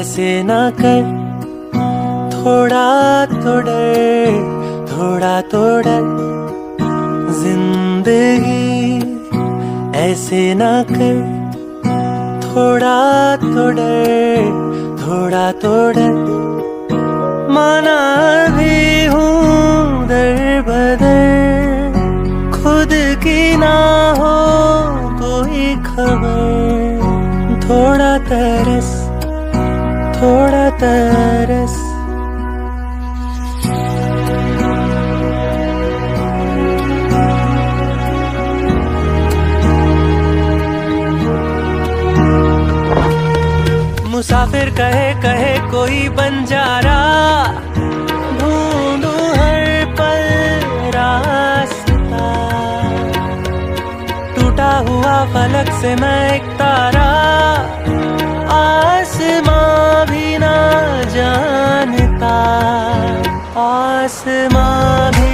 ऐसे ना कर। थोड़ा तो डर, थोड़ा तो डर। ज़िंदगी, ऐसे ना कर। थोड़ा तो डर, थोड़ा तो डर। माना भी हूँ दर बदर। खुद की ना हो कोई खबर। थोड़ा तरस थोड़ा तरस। मुसाफिर कहे कहे कोई बंजारा हुआ फलक से मैं एक तारा। आसमां भी ना जानता। आसमां